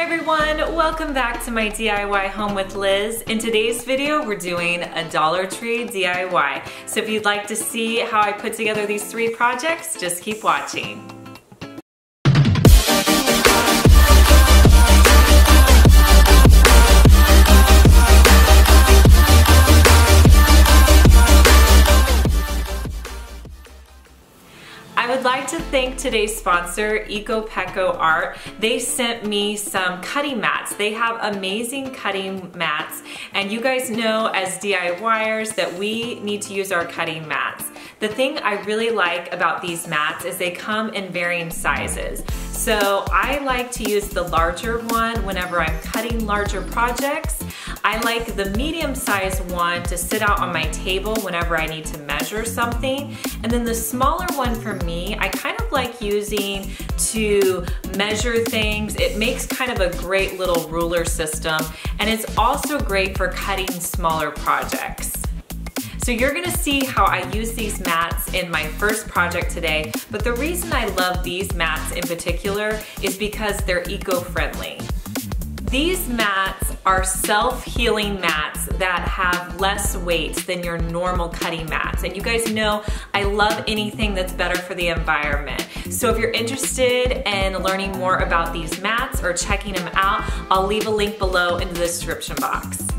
Hi everyone, welcome back to my DIY Home with Liz. In today's video, we're doing a Dollar Tree DIY. So if you'd like to see how I put together these three projects, just keep watching. I would like to thank today's sponsor, Eco Peco Art. They sent me some cutting mats. They have amazing cutting mats, and you guys know as DIYers that we need to use our cutting mats. The thing I really like about these mats is they come in varying sizes. So I like to use the larger one whenever I'm cutting larger projects. I like the medium sized one to sit out on my table whenever I need to measure something. And then the smaller one for me, I kind of like using to measure things. It makes kind of a great little ruler system. And it's also great for cutting smaller projects. So you're gonna see how I use these mats in my first project today, but the reason I love these mats in particular is because they're eco-friendly. These mats are self-healing mats that have less weight than your normal cutting mats. And you guys know I love anything that's better for the environment. So if you're interested in learning more about these mats or checking them out, I'll leave a link below in the description box.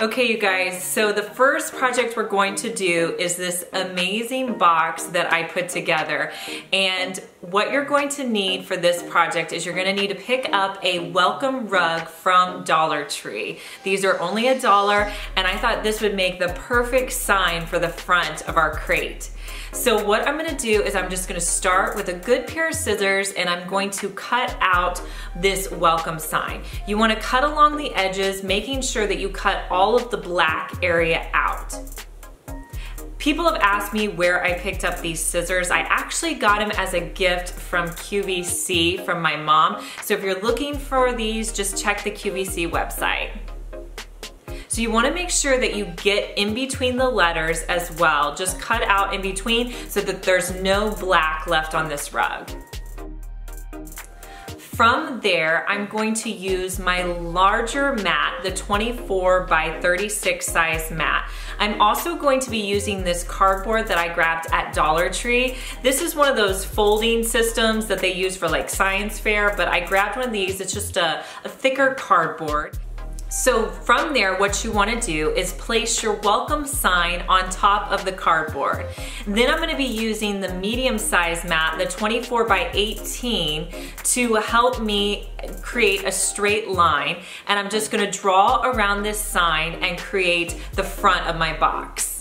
Okay, you guys, so the first project we're going to do is this amazing box that I put together. And what you're going to need for this project is you're gonna need to pick up a welcome rug from Dollar Tree. These are only a dollar, and I thought this would make the perfect sign for the front of our crate. So what I'm gonna do is I'm just gonna start with a good pair of scissors and I'm going to cut out this welcome sign. You wanna cut along the edges, making sure that you cut all of the black area out. People have asked me where I picked up these scissors. I actually got them as a gift from QVC from my mom. So if you're looking for these, just check the QVC website. So you wanna make sure that you get in between the letters as well. Just cut out in between so that there's no black left on this rug. From there, I'm going to use my larger mat, the 24 by 36 size mat. I'm also going to be using this cardboard that I grabbed at Dollar Tree. This is one of those folding systems that they use for like science fair, but I grabbed one of these. It's just a, a thicker cardboard. So from there, what you wanna do is place your welcome sign on top of the cardboard. Then I'm gonna be using the medium size mat, the 24 by 18, to help me create a straight line. And I'm just gonna draw around this sign and create the front of my box.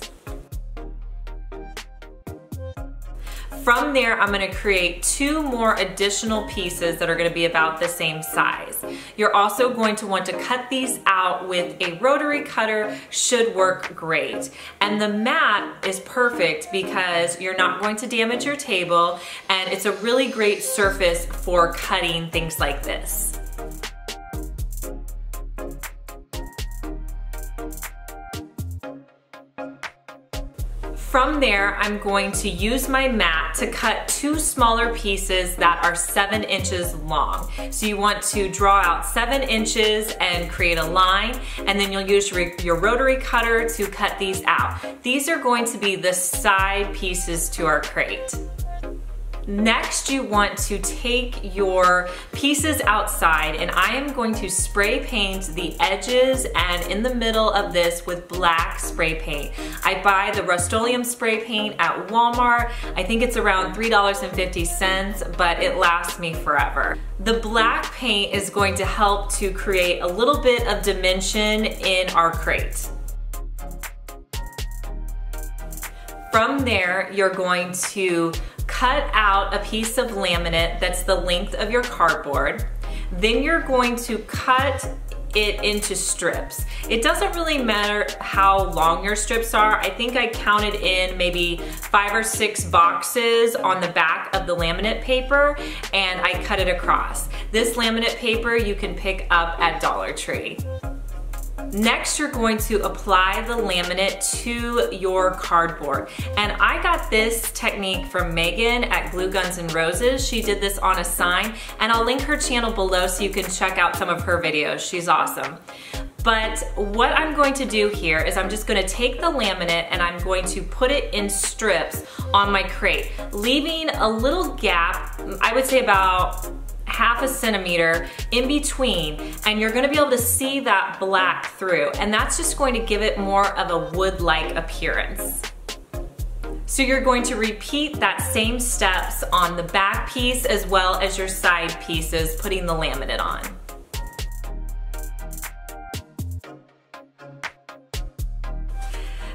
From there, I'm gonna create two more additional pieces that are gonna be about the same size. You're also going to want to cut these out with a rotary cutter, should work great. And the mat is perfect because you're not going to damage your table and it's a really great surface for cutting things like this. From there, I'm going to use my mat to cut two smaller pieces that are seven inches long. So you want to draw out seven inches and create a line, and then you'll use your rotary cutter to cut these out. These are going to be the side pieces to our crate. Next, you want to take your pieces outside and I am going to spray paint the edges and in the middle of this with black spray paint. I buy the Rust-Oleum spray paint at Walmart. I think it's around $3.50, but it lasts me forever. The black paint is going to help to create a little bit of dimension in our crate. From there, you're going to cut out a piece of laminate that's the length of your cardboard. Then you're going to cut it into strips. It doesn't really matter how long your strips are. I think I counted in maybe five or six boxes on the back of the laminate paper and I cut it across. This laminate paper you can pick up at Dollar Tree. Next, you're going to apply the laminate to your cardboard. And I got this technique from Megan at Glue Guns and Roses. She did this on a sign, and I'll link her channel below so you can check out some of her videos. She's awesome. But what I'm going to do here is I'm just gonna take the laminate and I'm going to put it in strips on my crate, leaving a little gap, I would say about half a centimeter in between and you're gonna be able to see that black through and that's just going to give it more of a wood-like appearance. So you're going to repeat that same steps on the back piece as well as your side pieces, putting the laminate on.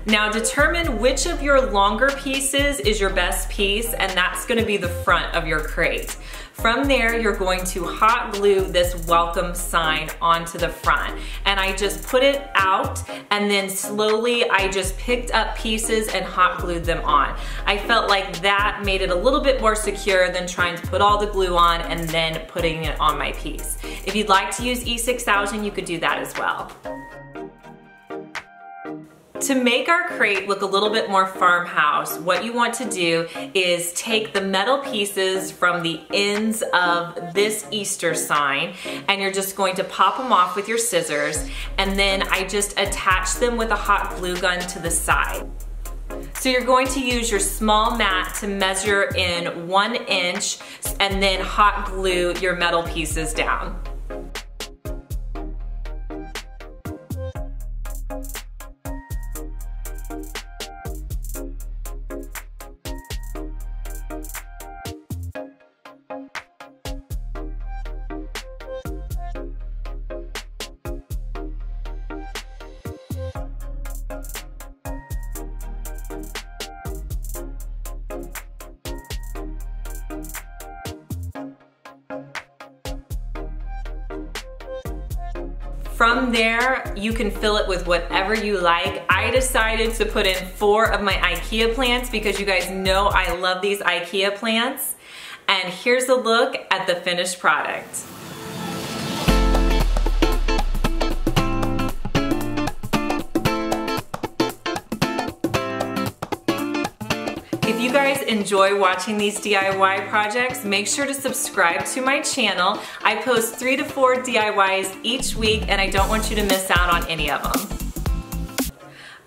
Now determine which of your longer pieces is your best piece and that's gonna be the front of your crate. From there, you're going to hot glue this welcome sign onto the front. And I just put it out and then slowly I just picked up pieces and hot glued them on. I felt like that made it a little bit more secure than trying to put all the glue on and then putting it on my piece. If you'd like to use E6000, you could do that as well. To make our crate look a little bit more farmhouse, what you want to do is take the metal pieces from the ends of this Easter sign and you're just going to pop them off with your scissors and then I just attach them with a hot glue gun to the side. So you're going to use your small mat to measure in one inch and then hot glue your metal pieces down. From there, you can fill it with whatever you like. I decided to put in four of my Ikea plants because you guys know I love these Ikea plants. And here's a look at the finished product. If you guys enjoy watching these DIY projects, make sure to subscribe to my channel. I post three to four DIYs each week and I don't want you to miss out on any of them.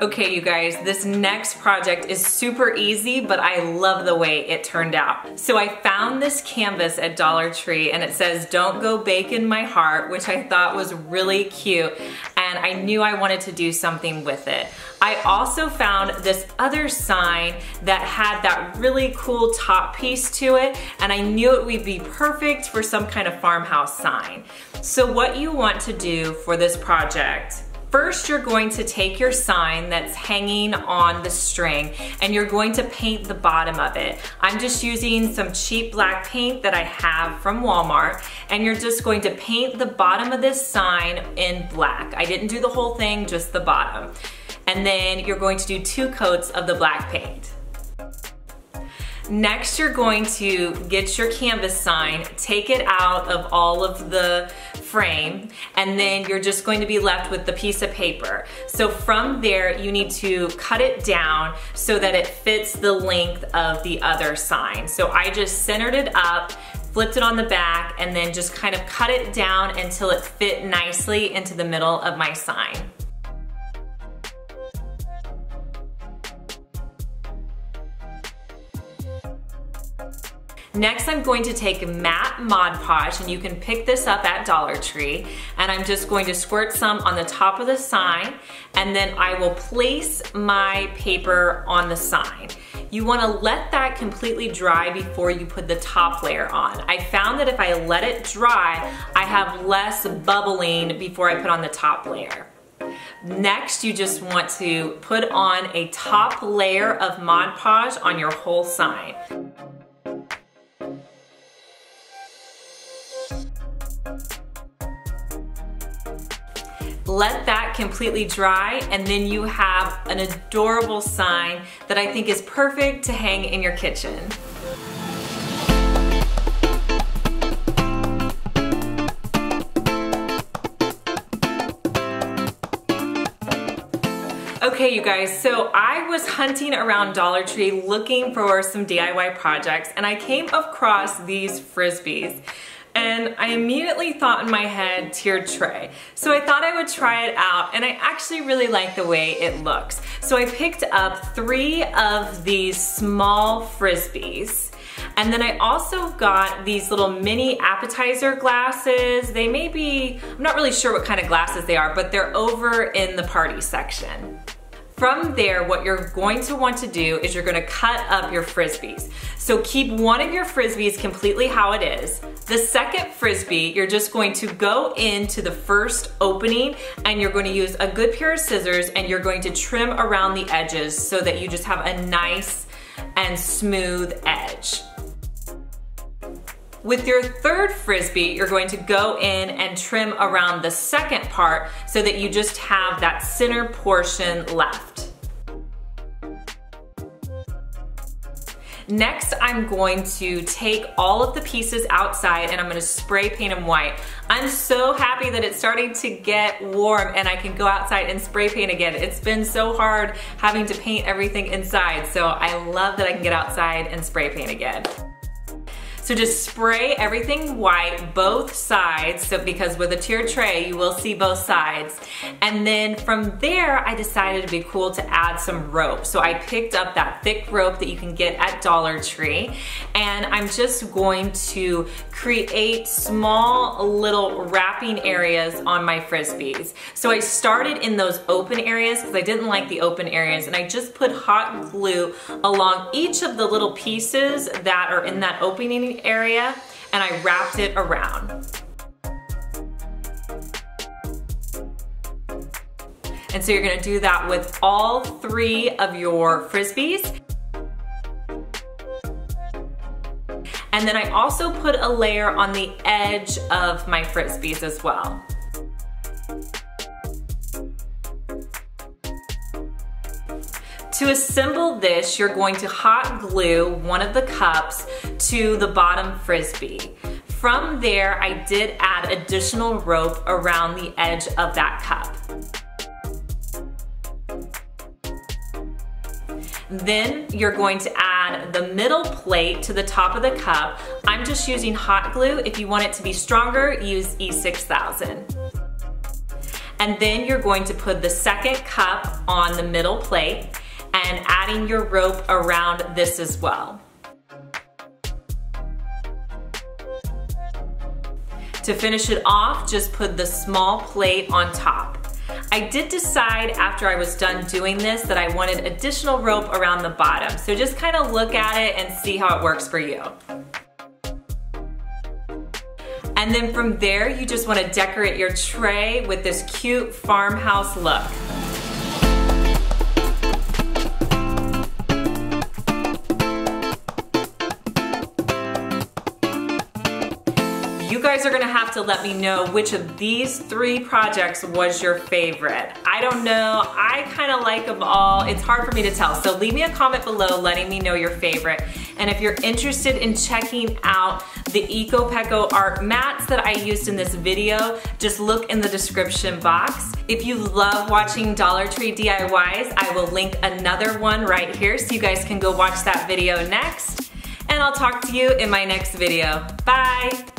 Okay, you guys, this next project is super easy, but I love the way it turned out. So I found this canvas at Dollar Tree and it says, don't go bake in my heart, which I thought was really cute. And I knew I wanted to do something with it. I also found this other sign that had that really cool top piece to it and I knew it would be perfect for some kind of farmhouse sign. So what you want to do for this project First, you're going to take your sign that's hanging on the string and you're going to paint the bottom of it. I'm just using some cheap black paint that I have from Walmart and you're just going to paint the bottom of this sign in black. I didn't do the whole thing, just the bottom. And then you're going to do two coats of the black paint. Next, you're going to get your canvas sign, take it out of all of the frame, and then you're just going to be left with the piece of paper. So from there, you need to cut it down so that it fits the length of the other sign. So I just centered it up, flipped it on the back, and then just kind of cut it down until it fit nicely into the middle of my sign. Next, I'm going to take matte Mod Podge, and you can pick this up at Dollar Tree, and I'm just going to squirt some on the top of the sign, and then I will place my paper on the sign. You wanna let that completely dry before you put the top layer on. I found that if I let it dry, I have less bubbling before I put on the top layer. Next, you just want to put on a top layer of Mod Podge on your whole sign. Let that completely dry and then you have an adorable sign that I think is perfect to hang in your kitchen. Okay, you guys, so I was hunting around Dollar Tree looking for some DIY projects and I came across these Frisbees and I immediately thought in my head tiered tray. So I thought I would try it out and I actually really like the way it looks. So I picked up three of these small Frisbees and then I also got these little mini appetizer glasses. They may be, I'm not really sure what kind of glasses they are, but they're over in the party section. From there, what you're going to want to do is you're gonna cut up your Frisbees. So keep one of your Frisbees completely how it is. The second Frisbee, you're just going to go into the first opening and you're going to use a good pair of scissors and you're going to trim around the edges so that you just have a nice and smooth edge. With your third Frisbee, you're going to go in and trim around the second part so that you just have that center portion left. Next, I'm going to take all of the pieces outside and I'm gonna spray paint them white. I'm so happy that it's starting to get warm and I can go outside and spray paint again. It's been so hard having to paint everything inside, so I love that I can get outside and spray paint again. So just spray everything white, both sides, so because with a tiered tray, you will see both sides. And then from there, I decided it'd be cool to add some rope. So I picked up that thick rope that you can get at Dollar Tree, and I'm just going to create small little wrapping areas on my Frisbees. So I started in those open areas because I didn't like the open areas, and I just put hot glue along each of the little pieces that are in that opening area and I wrapped it around. And so you're gonna do that with all three of your Frisbees. And then I also put a layer on the edge of my Frisbees as well. To assemble this, you're going to hot glue one of the cups to the bottom Frisbee. From there, I did add additional rope around the edge of that cup. Then you're going to add the middle plate to the top of the cup. I'm just using hot glue. If you want it to be stronger, use E6000. And then you're going to put the second cup on the middle plate and adding your rope around this as well. To finish it off, just put the small plate on top. I did decide after I was done doing this that I wanted additional rope around the bottom. So just kind of look at it and see how it works for you. And then from there, you just wanna decorate your tray with this cute farmhouse look. Guys are gonna have to let me know which of these three projects was your favorite. I don't know, I kinda like them all. It's hard for me to tell. So leave me a comment below letting me know your favorite. And if you're interested in checking out the Eco Peco art mats that I used in this video, just look in the description box. If you love watching Dollar Tree DIYs, I will link another one right here so you guys can go watch that video next. And I'll talk to you in my next video. Bye!